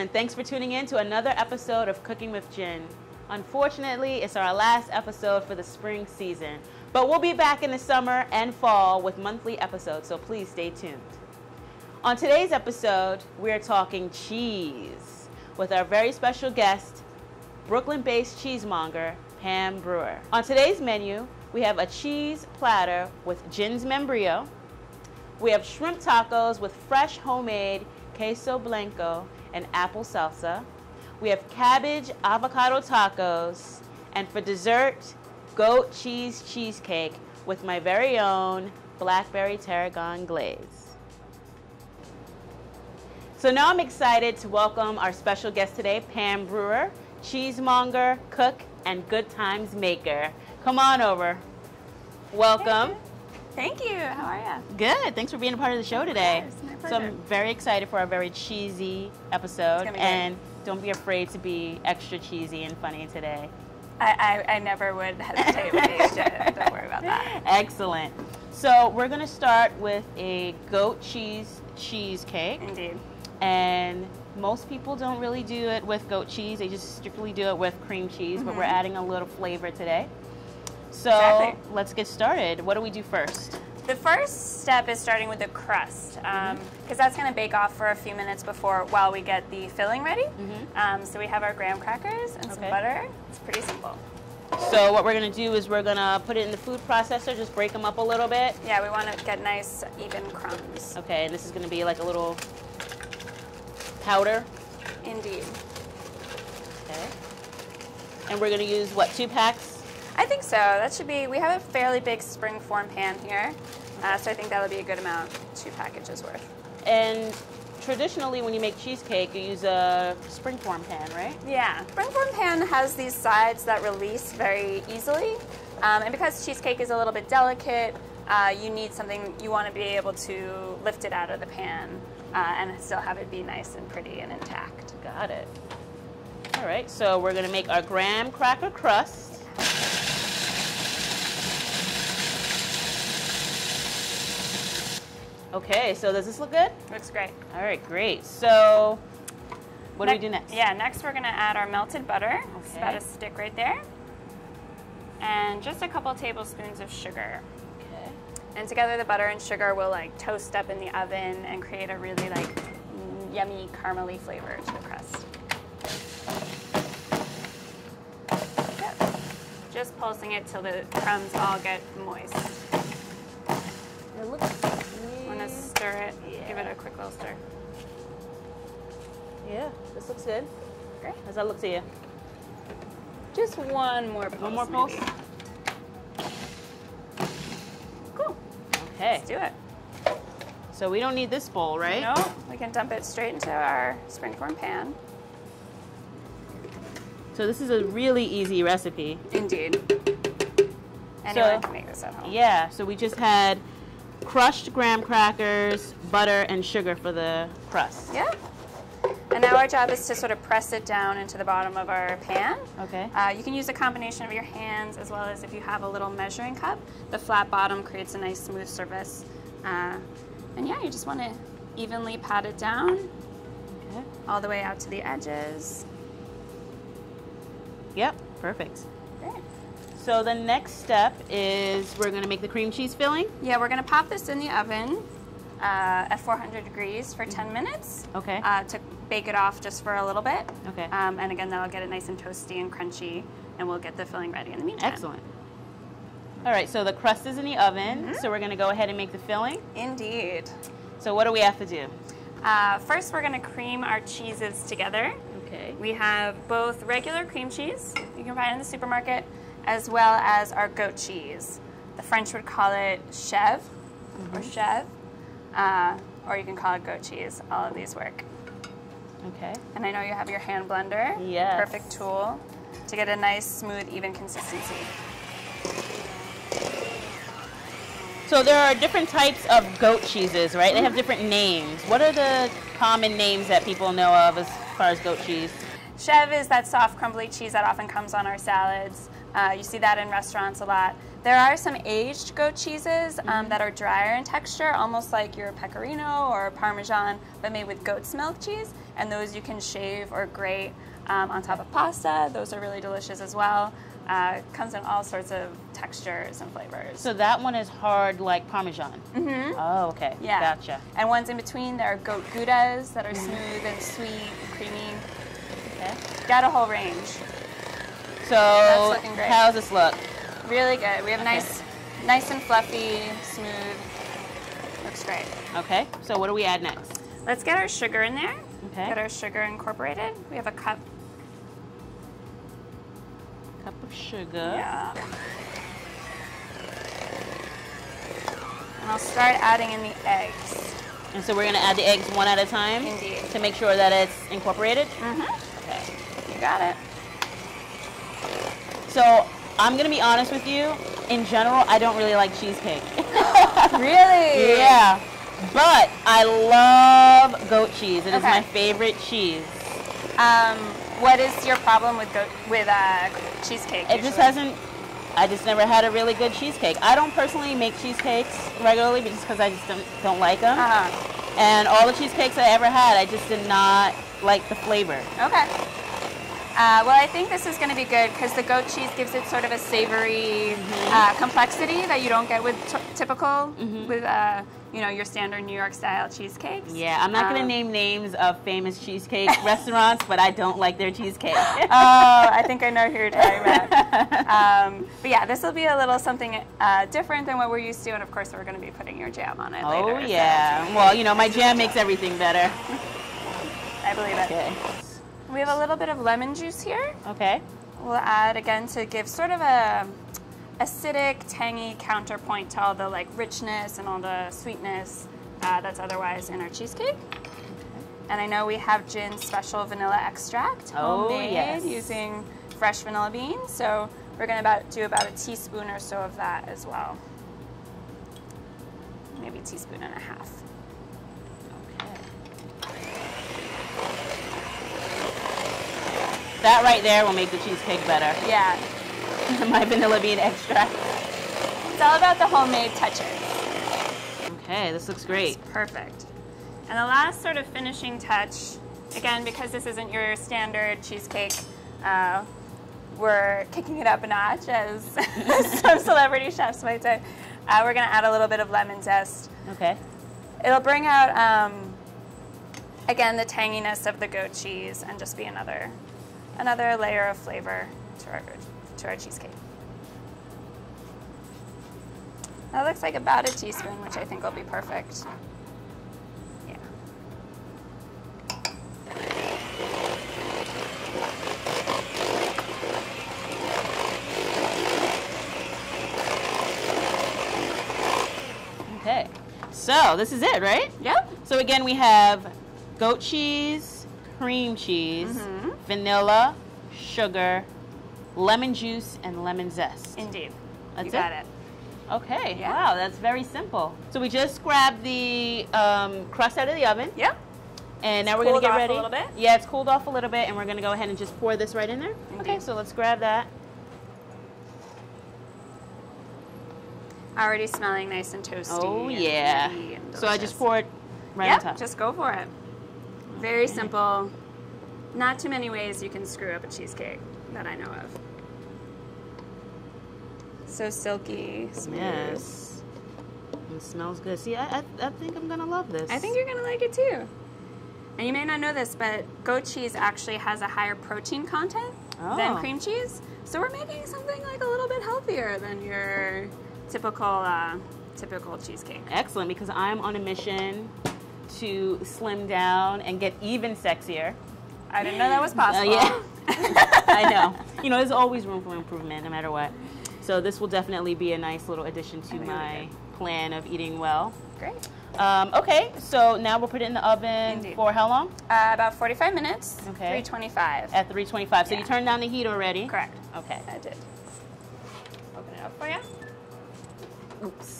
Brooklyn. Thanks for tuning in to another episode of Cooking with Jin. Unfortunately, it's our last episode for the spring season, but we'll be back in the summer and fall with monthly episodes, so please stay tuned. On today's episode, we're talking cheese with our very special guest, Brooklyn based cheesemonger Pam Brewer. On today's menu, we have a cheese platter with Jin's Membrillo. We have shrimp tacos with fresh homemade queso blanco and apple salsa. We have cabbage avocado tacos. And for dessert, goat cheese cheesecake with my very own blackberry tarragon glaze. So now I'm excited to welcome our special guest today, Pam Brewer, cheesemonger, cook, and good times maker. Come on over. Welcome. Thank you. How are you? Good. Thanks for being a part of the show today. so I'm very excited for our very cheesy episode, be good. and don't be afraid to be extra cheesy and funny today. I, I, I never would hesitate with you, Don't worry about that. Excellent. So we're gonna start with a goat cheese cheesecake, Indeed. and most people don't really do it with goat cheese. They just strictly do it with cream cheese, but we're mm-hmm. adding a little flavor today. So. Exactly. let's get started. What do we do first? The first step is starting with the crust, um, mm-hmm. because that's going to bake off for a few minutes before while we get the filling ready. Mm-hmm. Um, so we have our graham crackers and some butter. It's pretty simple. So what we're gonna do is we're gonna put it in the food processor, just break them up a little bit. Yeah, we want to get nice, even crumbs. Okay, and this is gonna be like a little powder. Indeed. Okay. And we're gonna use what, two packs? I think so. That should be. We have a fairly big spring form pan here, uh, so I think that'll be a good amount. Two packages worth. And traditionally, when you make cheesecake, you use a springform pan, right? Yeah, springform pan has these sides that release very easily, um, and because cheesecake is a little bit delicate, uh, you need something you want to be able to lift it out of the pan uh, and still have it be nice and pretty and intact. Got it. All right, so we're gonna make our graham cracker crust. Okay, so does this look good? Looks great. All right, great. So, what do we Ne- do next? Yeah, next we're going to add our melted butter. It's about a stick right there. And just a couple tablespoons of sugar. Okay. And together the butter and sugar will like toast up in the oven and create a really like mm, yummy caramely flavor to the crust. Yep. Just pulsing it till the crumbs all get moist. It looks. Want to stir it? Give it a quick little stir. Yeah, this looks good. Great. How's that look to you? Just one more pulse. One more pulse? maybe. Cool. Okay. Let's do it. So we don't need this bowl, right? No, we can dump it straight into our springform pan. So this is a really easy recipe. Indeed. Anyone So- can make this at home. Yeah, so we just had crushed graham crackers, butter, and sugar for the crust. Yeah. And now our job is to sort of press it down into the bottom of our pan. Okay. Uh, you can use a combination of your hands as well as if you have a little measuring cup. The flat bottom creates a nice smooth surface. Uh, and yeah, you just want to evenly pat it down Okay. all the way out to the edges. Yep, perfect. So the next step is we're gonna make the cream cheese filling. Yeah, we're going to pop this in the oven uh, at 400 degrees for 10 minutes. Okay. Uh, to bake it off just for a little bit. Okay. Um, and again, that'll get it nice and toasty and crunchy, and we'll get the filling ready in the meantime. Excellent. All right, so the crust is in the oven, Mm-hmm. so we're gonna go ahead and make the filling. Indeed. So what do we have to do? Uh, first, we're going to cream our cheeses together. Okay. We have both regular cream cheese you can find in the supermarket, as well as our goat cheese. The French would call it chèvre or chèvre, uh, or you can call it goat cheese. All of these work. Okay. And I know you have your hand blender. Yes. Perfect tool to get a nice, smooth, even consistency. So there are different types of goat cheeses, right? They have different names. What are the common names that people know of as far as goat cheese? Chev is that soft, crumbly cheese that often comes on our salads. Uh, you see that in restaurants a lot. There are some aged goat cheeses um, Mm-hmm. that are drier in texture, almost like your pecorino or parmesan, but made with goat's milk cheese. And those you can shave or grate um, on top of pasta. Those are really delicious as well. Uh, comes in all sorts of textures and flavors. So that one is hard like Parmesan. Mm-hmm. Oh, okay. Yeah. Gotcha. And ones in between, there are goat goudas that are smooth and sweet and creamy. Okay. Got a whole range. So how's this look? Really good. We have nice, nice and fluffy, smooth. Looks great. Okay. So what do we add next? Let's get our sugar in there. Okay. Get our sugar incorporated. We have a cup. Cup of sugar. Yeah. And I'll start adding in the eggs. And so we're gonna add the eggs one at a time Indeed. to make sure that it's incorporated. Mm-hmm. Okay. You got it. So I'm gonna be honest with you. In general, I don't really like cheesecake. Really? yeah. But I love goat cheese. It is Okay. my favorite cheese. Um, what is your problem with goat, with uh, cheesecake? It just usually? hasn't. I just never had a really good cheesecake. I don't personally make cheesecakes regularly just because I just don't, don't like them. Uh-huh. And all the cheesecakes I ever had, I just did not like the flavor. Okay. Uh, well, I think this is going to be good because the goat cheese gives it sort of a savory uh, complexity that you don't get with t- typical with uh, you know your standard New York style cheesecakes. Yeah, I'm not gonna Um, name names of famous cheesecake restaurants, but I don't like their cheesecake. oh, I think I know who you're talking about. Um, but yeah, this will be a little something uh, different than what we're used to, and of course, we're going to be putting your jam on it oh later. so yeah. Well, you know, my jam makes everything better. I believe it. We have a little bit of lemon juice here. Okay. We'll add again to give sort of a acidic, tangy counterpoint to all the like richness and all the sweetness uh, that's otherwise in our cheesecake. And I know we have Jin Special Vanilla Extract, Oh, homemade yes. using fresh vanilla beans. So we're gonna about do about a teaspoon or so of that as well. Maybe a teaspoon and a half. That right there will make the cheesecake better. Yeah, my vanilla bean extract. it's all about the homemade touches. Okay, this looks great. Perfect. And the last sort of finishing touch, again, because this isn't your standard cheesecake, uh, we're kicking it up a notch, as some celebrity chefs might say. Uh, we're going to add a little bit of lemon zest. Okay. It'll bring out, um, again, the tanginess of the goat cheese and just be another, another layer of flavor to our, to our cheesecake. That looks like about a teaspoon, which I think will be perfect. Yeah. Okay. So this is it, right? Yep. So again, we have goat cheese, cream cheese, Mhm. vanilla, sugar, lemon juice, and lemon zest. Indeed. That's you got it? it. Okay. Yeah. Wow, that's very simple. So we just grabbed the um, crust out of the oven, Yep. and now It's we're gonna get off a ready. little bit? Yeah, it's cooled off a little bit, and we're gonna go ahead and just pour this right in there. Okay. So let's grab that. Already smelling nice and toasty. Oh yeah. and So I just pour it right yep, on top. just go for it. Very simple. Not too many ways you can screw up a cheesecake that I know of. So silky, smooth. Yes. It smells good. See, I, I, I think I'm gonna love this. I think you're gonna like it too. And you may not know this, but goat cheese actually has a higher protein content than Oh. cream cheese. So we're making something like a little bit healthier than your typical uh, typical cheesecake. excellent because I'm on a mission to slim down and get even sexier. I didn't know that was Uh, possible. yeah. I know. You know, there's always room for improvement, no matter what. So this will definitely be a nice little addition to think it'll be my plan of eating well. Great. Um, okay, so now we'll put it in the oven Indeed. for how long? Uh, about 45 minutes. Okay. 325. At 325. So Yeah. you turned down the heat already? Correct. Okay. I did. Open it up for you. Oops.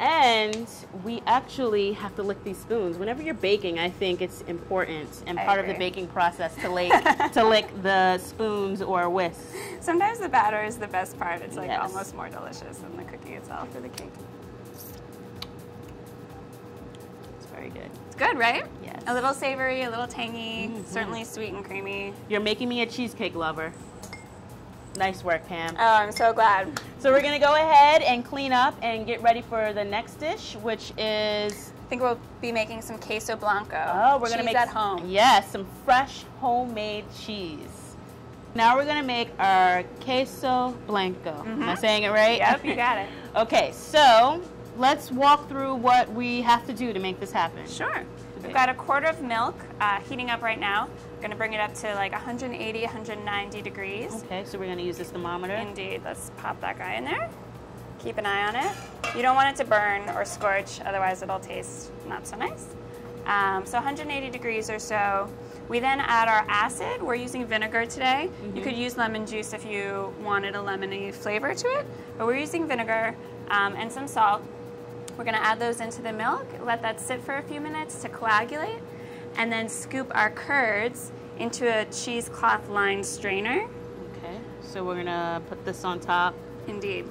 And we actually have to lick these spoons. Whenever you're baking, I think it's important and I part of the baking process to lick to lick the spoons or whisks. Sometimes the batter is the best part. It's like Yes. almost more delicious than the cookie itself or the cake. It's very good. It's good, right? Yes. A little savory, a little tangy, Mhm. certainly sweet and creamy. You're making me a cheesecake lover. Nice work, Pam. Oh, I'm so glad. So we're gonna go ahead and clean up and get ready for the next dish, which is I think we'll be making some queso blanco. oh, we're gonna make at home. Yes, some fresh homemade cheese. Now we're gonna make our queso blanco. Am I Mhm. saying it right? Yep, you got it. okay, so let's walk through what we have to do to make this happen. Sure. We've got a quart of milk uh, heating up right now. We're gonna bring it up to like 180, 190 degrees. Okay, so we're gonna use this thermometer. Indeed. Let's pop that guy in there. Keep an eye on it. You don't want it to burn or scorch, otherwise it'll taste not so nice. Um, so 180 degrees or so. We then add our acid. We're using vinegar today. You could use lemon juice if you wanted a lemony flavor to it, but we're using vinegar um, and some salt. We're gonna add those into the milk, let that sit for a few minutes to coagulate, and then scoop our curds into a cheesecloth lined strainer. Okay, so we're gonna put this on top. Indeed.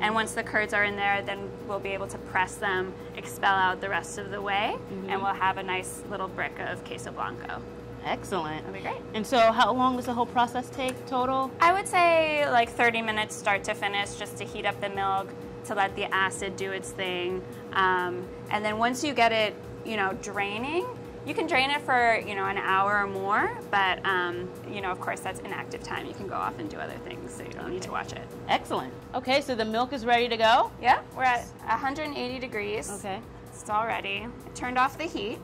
And once the curds are in there, then we'll be able to press them, expel out the rest of the whey, and mm-hmm. we'll have a nice little brick of queso blanco. Excellent. That'll be great. And so, how long does the whole process take total? I would say like 30 minutes start to finish just to heat up the milk, to let the acid do its thing. Um, and then once you get it, you know, draining, you can drain it for, you know, an hour or more, but, um, you know, of course that's inactive time. You can go off and do other things, so you don't need to watch it. Excellent. Okay, so the milk is ready to go. Yeah, we're at 180 degrees. Okay. It's all ready. I turned off the heat.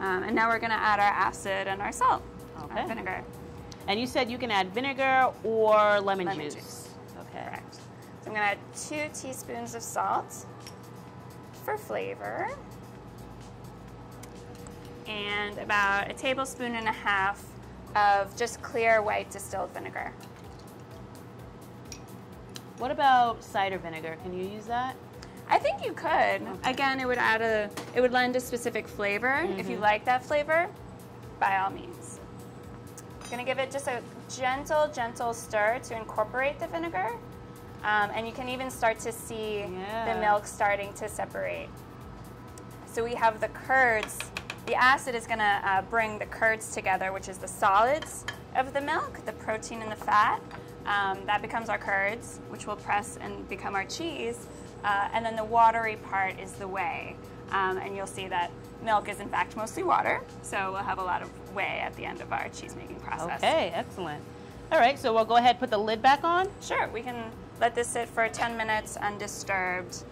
Um, and now we're gonna add our acid and our salt, Okay. our vinegar. And you said you can add vinegar or lemon, Lemon juice. juice. Okay. I'm gonna add two teaspoons of salt for flavor. And about a tablespoon and a half of just clear white distilled vinegar. What about cider vinegar? Can you use that? I think you could. Again, it would add a, it would lend a specific flavor. If you mm-hmm. like that flavor, by all means. I'm gonna give it just a gentle, gentle stir to incorporate the vinegar. Um, and you can even start to see Yeah. the milk starting to separate. So we have the curds. The acid is gonna uh, bring the curds together, which is the solids of the milk, the protein and the fat. Um, that becomes our curds, which we'll press and become our cheese. Uh, and then the watery part is the whey. Um, and you'll see that milk is in fact mostly water, so we'll have a lot of whey at the end of our cheese making process. Okay, excellent. All right, so we'll go ahead and put the lid back on. Sure, we can let this sit for 10 minutes undisturbed.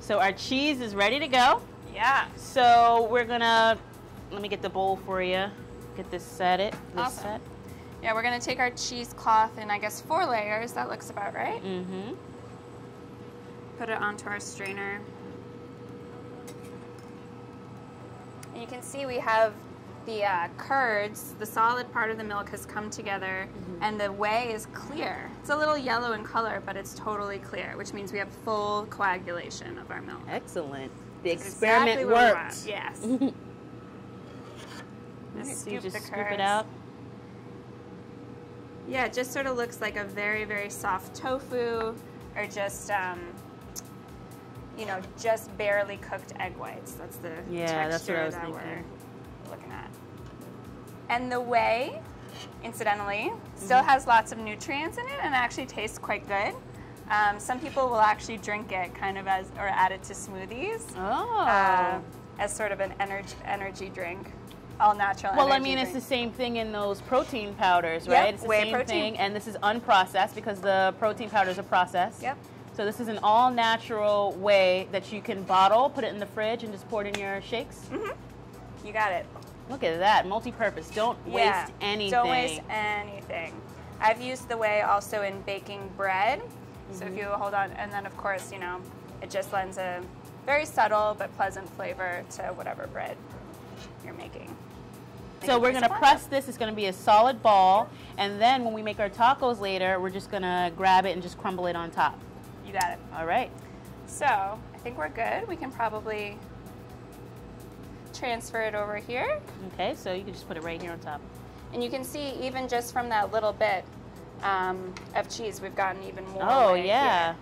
So our cheese is ready to go. Yeah. So we're gonna, let me get the bowl for you. Get this set it. This Awesome. set. Yeah, we're gonna take our cheesecloth in, I guess, four layers. That looks about right. Mm-hmm. Put it onto our strainer. And you can see we have the uh, curds, the solid part of the milk has come together, and the whey is clear. It's a little yellow in color, but it's totally clear, which means we have full coagulation of our milk. Excellent. The That's experiment exactly worked. Yes. Just so you just the scoop it out. Yeah, it just sort of looks like a very, very soft tofu or just, um, you know, just barely cooked egg whites. That's the Yeah, texture that's what I was that thinking. we're. And the whey, incidentally, still has lots of nutrients in it and actually tastes quite good. Um, some people will actually drink it kind of as, or add it to smoothies Oh. uh, as sort of an energy, energy drink. All natural well, I mean, it's the same thing in those protein powders, Yep, right? It's the whey same protein. thing, and this is unprocessed because the protein powders are processed. Yep. So this is an all-natural way that you can bottle, put it in the fridge, and just pour it in your shakes. You got it. Look at that, multi-purpose. Don't Yeah, waste anything. Don't waste anything. I've used the whey also in baking bread. So Mm-hmm. if you hold on, and then of course, you know, it just lends a very subtle but pleasant flavor to whatever bread you're making. So we're gonna press this. It's gonna be a solid ball, and then when we make our tacos later, we're just gonna grab it and just crumble it on top. You got it. All right. So I think we're good. We can probably transfer it over here. Okay, so you can just put it right here on top. And you can see even just from that little bit um, of cheese, we've gotten even more. Oh, yeah. here.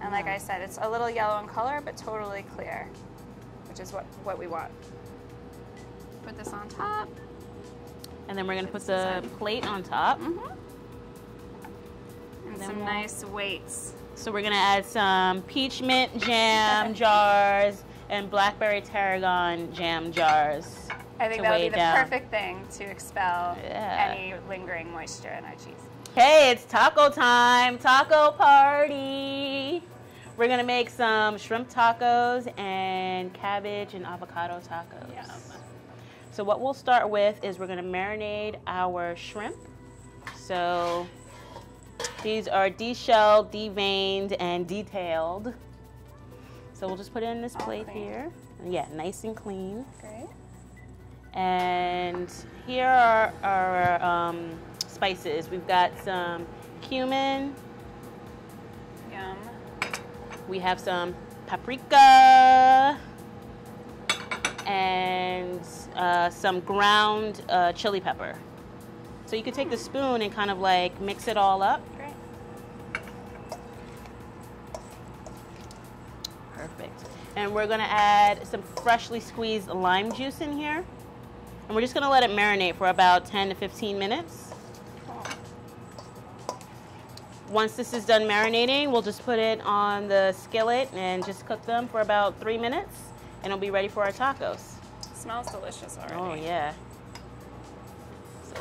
And like I said, it's a little yellow in color, but totally clear, which is what, what we want. Put this on top. And then we're going to put the plate on top. Mm-hmm. And then some we'll- nice weights. So we're going to add some peach mint jam jars and blackberry tarragon jam jars. I think that would be the down. perfect thing to expel Yeah. any lingering moisture in our cheese. Hey, it's taco time, taco party. We're gonna make some shrimp tacos and cabbage and avocado tacos. Yum. So what we'll start with is we're gonna marinate our shrimp. So these are deshelled, deveined, and detailed. So we'll just put it in this All plate clean. here. Yeah, nice and clean. Great. And here are our um, spices. We've got some cumin. Yum. We have some paprika. And uh, some ground uh, chili pepper. So you could take the spoon and kind of like mix it all up. Perfect. And we're gonna add some freshly squeezed lime juice in here. And we're just gonna let it marinate for about 10 to 15 minutes. Once this is done marinating, we'll just put it on the skillet and just cook them for about three minutes, and it'll be ready for our tacos. Smells delicious already. Oh yeah. So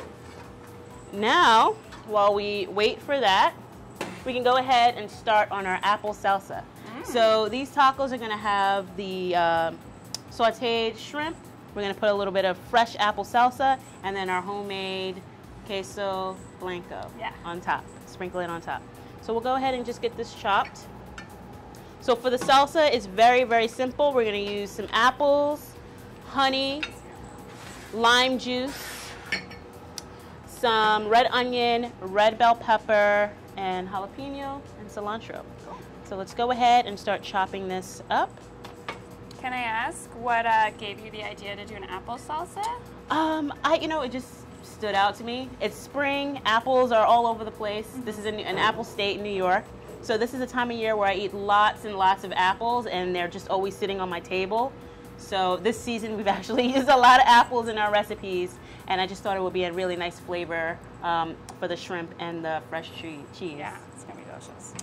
now, while we wait for that, we can go ahead and start on our apple salsa. So these tacos are gonna have the um, sautéed shrimp. We're gonna put a little bit of fresh apple salsa, and then our homemade queso blanco Yeah. on top. Sprinkle it on top. So we'll go ahead and just get this chopped. So for the salsa, it's very, very simple. We're gonna use some apples, honey, lime juice, some red onion, red bell pepper, and jalapeno and cilantro. So let's go ahead and start chopping this up. Can I ask what uh, gave you the idea to do an apple salsa? Um, I, you know, it just stood out to me. It's spring. Apples are all over the place. This is in an apple state in New York. So this is a time of year where I eat lots and lots of apples, and they're just always sitting on my table. So this season we've actually used a lot of apples in our recipes, and I just thought it would be a really nice flavor um, for the shrimp and the fresh cheese. Yeah, it's gonna be delicious.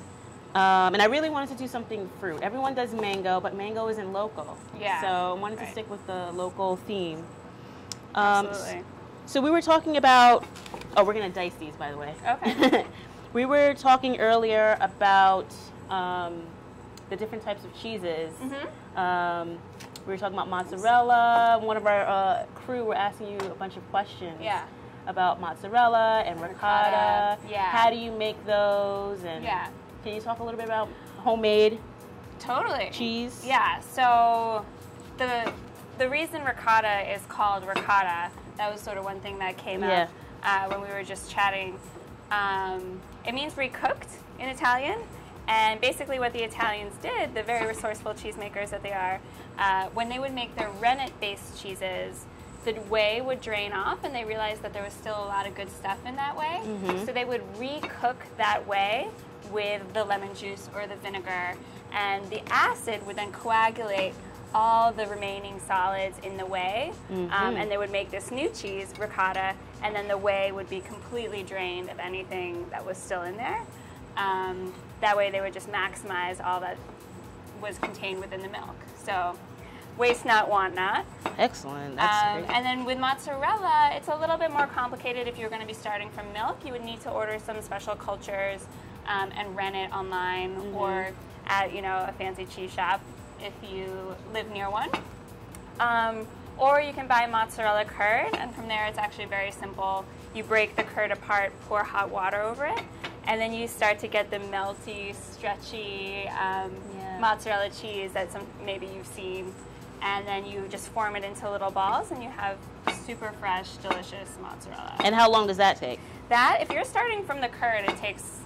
Um, and I really wanted to do something fruit. Everyone does mango, but mango isn't local. Yeah, So I wanted to stick with the local theme. Um, Absolutely. so we were talking about. Oh, we're gonna dice these, by the way. Okay. we were talking earlier about um, the different types of cheeses. Mhm. Um, we were talking about mozzarella. One of our uh, crew were asking you a bunch of questions. Yeah. About mozzarella and ricotta. Ricotta, yeah. How do you make those? And Yeah. Can you talk a little bit about homemade Totally. cheese? Yeah. So the the reason ricotta is called ricotta that was sort of one thing that came Yeah. up uh, when we were just chatting. Um, it means recooked in Italian. And basically, what the Italians did, the very resourceful cheesemakers that they are, uh, when they would make their rennet-based cheeses, the whey would drain off, and they realized that there was still a lot of good stuff in that whey. So they would recook that whey with the lemon juice or the vinegar, and the acid would then coagulate all the remaining solids in the whey, um, and they would make this new cheese, ricotta, and then the whey would be completely drained of anything that was still in there. Um, that way, they would just maximize all that was contained within the milk. So, waste not, want not. Excellent. That's Um, great. and then with mozzarella, it's a little bit more complicated if you're going to be starting from milk. You would need to order some special cultures um, and rennet online Mm-hmm. or at you know a fancy cheese shop if you live near one. Um, or you can buy mozzarella curd, and from there it's actually very simple. You break the curd apart, pour hot water over it, and then you start to get the melty, stretchy um, Yeah. mozzarella cheese that some maybe you've seen. And then you just form it into little balls, and you have super fresh, delicious mozzarella. and how long does that take? that, if you're starting from the curd, it takes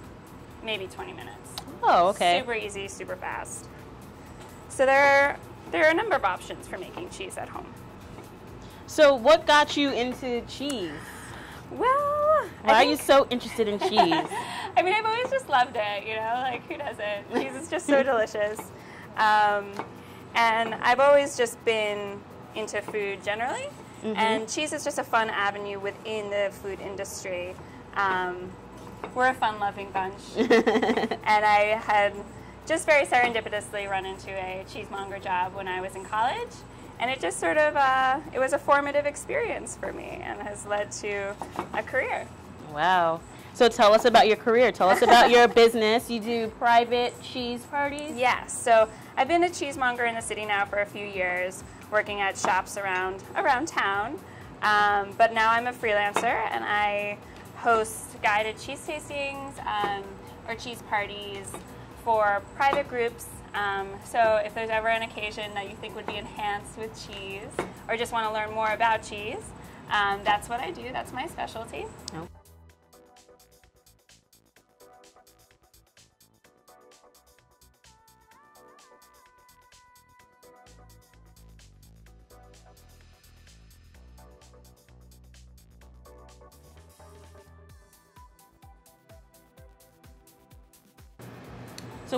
maybe 20 minutes. Oh, okay. Super easy, super fast. So there are, there are a number of options for making cheese at home. So, what got you into cheese? Well, Why I are you so interested in cheese? I mean, I've always just loved it, you know, like who doesn't? Cheese is just so delicious. Um, and I've always just been into food generally. And cheese is just a fun avenue within the food industry. Um, we're a fun loving bunch. and I had just very serendipitously run into a cheesemonger job when I was in college. And it just sort of, uh, it was a formative experience for me and has led to a career. wow. So, tell us about your career. Tell us about your business. You do private cheese parties? Yes. So I've been a cheesemonger in the city now for a few years, working at shops around around town. Um, but now I'm a freelancer and I host guided cheese tastings um, or cheese parties for private groups. Um, so if there's ever an occasion that you think would be enhanced with cheese, or just want to learn more about cheese, um, that's what I do. That's my specialty.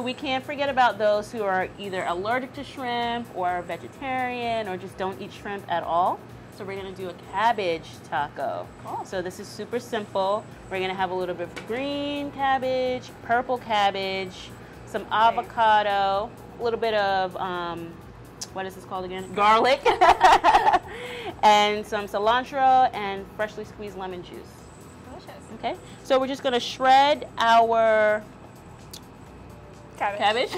So we can't forget about those who are either allergic to shrimp or vegetarian or just don't eat shrimp at all. So we're gonna do a cabbage taco. Cool. So this is super simple. We're gonna have a little bit of green cabbage, purple cabbage, some avocado, a little bit of um, what is this called again? Garlic, and some cilantro and freshly squeezed lemon juice. Delicious. Okay. So we're just gonna shred our Cabbage. cabbage.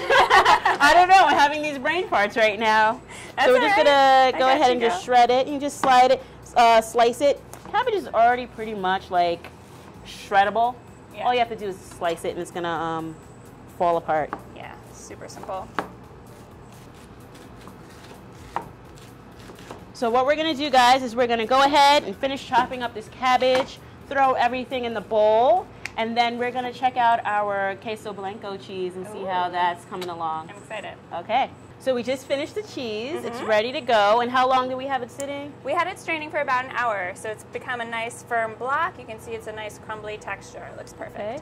I don't know. I'm having these brain parts right now. That's so we're just right. gonna go ahead and girl. just shred it. You can just slide it, uh, slice it. Cabbage is already pretty much like shreddable. Yeah. All you have to do is slice it, and it's gonna um, fall apart. Yeah, super simple. So what we're gonna do, guys, is we're gonna go ahead and finish chopping up this cabbage, throw everything in the bowl, and then we're gonna check out our queso blanco cheese and see how that's coming along. I'm excited. Okay. So we just finished the cheese. It's Mhm. ready to go. And how long do we have it sitting? We had it straining for about an hour, so it's become a nice firm block. You can see it's a nice crumbly texture. It looks perfect. Okay.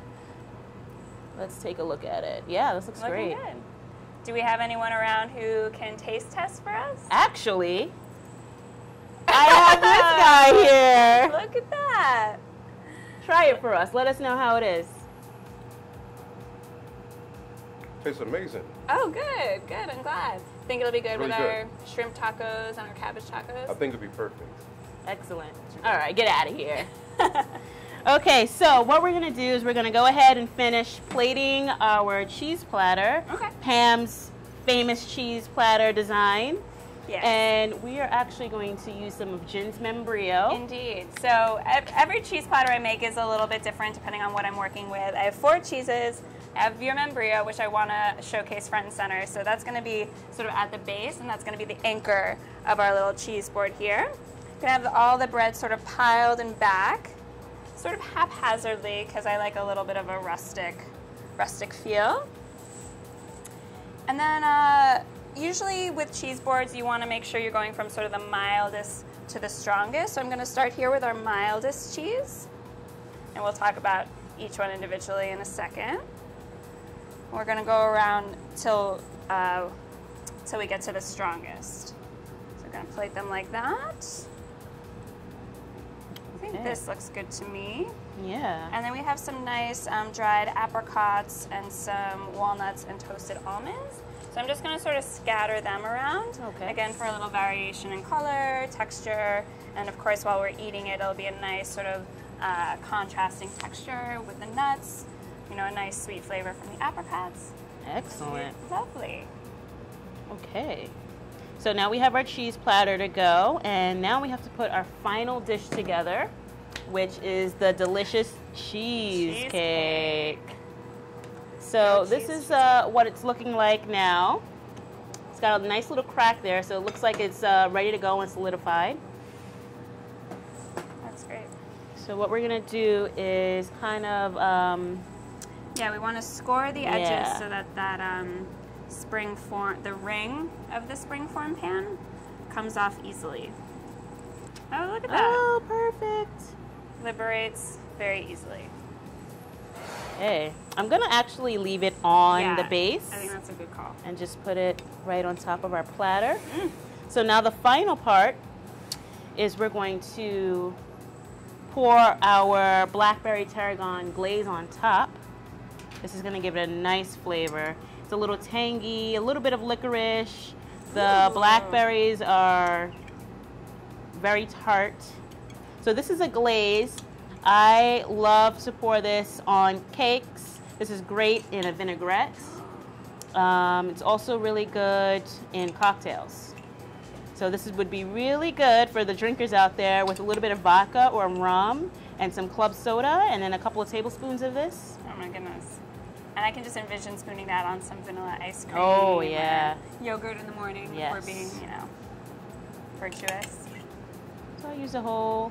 Let's take a look at it. Yeah, this looks Looking great. good. Do we have anyone around who can taste test for us? Actually, I have this guy here. Look at that. Try it for us. Let us know how it is. Tastes amazing. Oh, good, good. I'm glad. Think it'll be good with Really our shrimp tacos and our cabbage tacos. I think it'll be perfect. Excellent. All right, get out of here. Okay, so what we're gonna do is we're gonna go ahead and finish plating our cheese platter. Okay. Pam's famous cheese platter design. Yes. And we are actually going to use some of Jin's Membrillo. Indeed. So every cheese platter I make is a little bit different depending on what I'm working with. I have four cheeses. I have Via Membrillo, which I want to showcase front and center. So that's going to be sort of at the base, and that's going to be the anchor of our little cheese board here. Going to have all the bread sort of piled in back, sort of haphazardly, because I like a little bit of a rustic, rustic feel. And then uh, usually with cheese boards, you want to make sure you're going from sort of the mildest to the strongest. So I'm going to start here with our mildest cheese, and we'll talk about each one individually in a second. We're going to go around till uh, till we get to the strongest. So we're going to plate them like that. I think Okay. this looks good to me. Yeah. And then we have some nice um, dried apricots and some walnuts and toasted almonds. So I'm just going to sort of scatter them around. Okay. Again, for a little variation in color, texture, and of course, while we're eating it, it'll be a nice sort of uh, contrasting texture with the nuts. You know, a nice sweet flavor from the apricots. Excellent. Lovely. Okay. So now we have our cheese platter to go, and now we have to put our final dish together, which is the delicious cheesecake. So this is uh, what it's looking like now. It's got a nice little crack there, so it looks like it's uh, ready to go and solidified. That's great. So what we're gonna do is kind of um, Yeah, we want to score the edges Yeah. so that that um, spring form, the ring of the spring form pan, comes off easily. Oh, look at that! Oh, perfect. Liberates very easily. Hey, I'm gonna actually leave it on Yeah, the base I think that's a good call. and just put it right on top of our platter. Mm. So now the final part is we're going to pour our blackberry tarragon glaze on top. This is gonna give it a nice flavor. It's a little tangy, a little bit of licorice. The Ooh. blackberries are very tart. So this is a glaze. I love to pour this on cakes. This is great in a vinaigrette. Um, it's also really good in cocktails. So this is, would be really good for the drinkers out there with a little bit of vodka or rum and some club soda and then a couple of tablespoons of this. Oh my goodness. And I can just envision spooning that on some vanilla ice cream. Oh, yeah. Yogurt in the morning Yes. being, you know, virtuous. So I use a whole,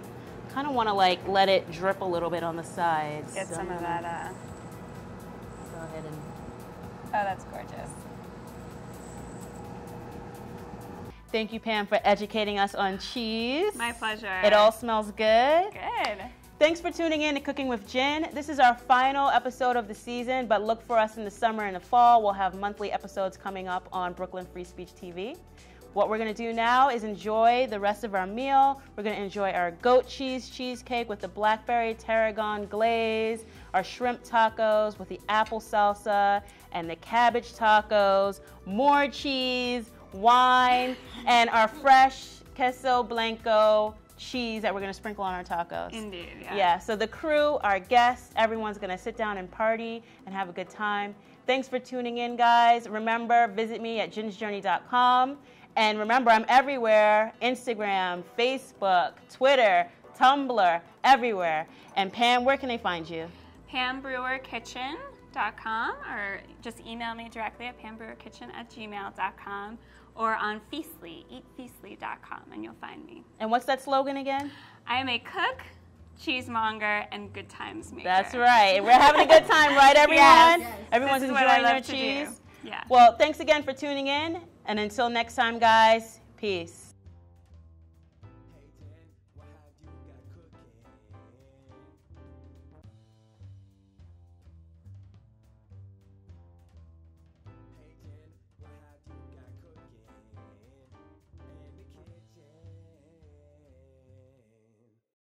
kind of want to like let it drip a little bit on the sides. Get So some of that. Uh, Go ahead and oh, that's gorgeous. Thank you, Pam, for educating us on cheese. My pleasure. It all smells good. good. Thanks for tuning in to Cooking with Jin. This is our final episode of the season, but look for us in the summer and the fall. We'll have monthly episodes coming up on Brooklyn Free Speech TV. What we're gonna do now is enjoy the rest of our meal. We're gonna enjoy our goat cheese cheesecake with the blackberry tarragon glaze, our shrimp tacos with the apple salsa, and the cabbage tacos, more cheese, wine, and our fresh queso blanco cheese that we're gonna sprinkle on our tacos. Indeed, yeah. Yeah, so the crew, our guests, everyone's gonna sit down and party and have a good time. Thanks for tuning in, guys. Remember, visit me at jinsjourney.com. And remember, I'm everywhere Instagram, Facebook, Twitter, Tumblr, everywhere. And Pam, where can they find you? pambrewerkitchen.com or just email me directly at pambrewerkitchen at gmail.com or on Feastly, eatfeastly.com, and you'll find me. And what's that slogan again? I am a cook, cheesemonger, and good times maker. That's right. We're having a good time, right, everyone? Yes. Everyone's This is what I enjoying their love to do. cheese. Yeah. Well, thanks again for tuning in. And until next time, guys, peace.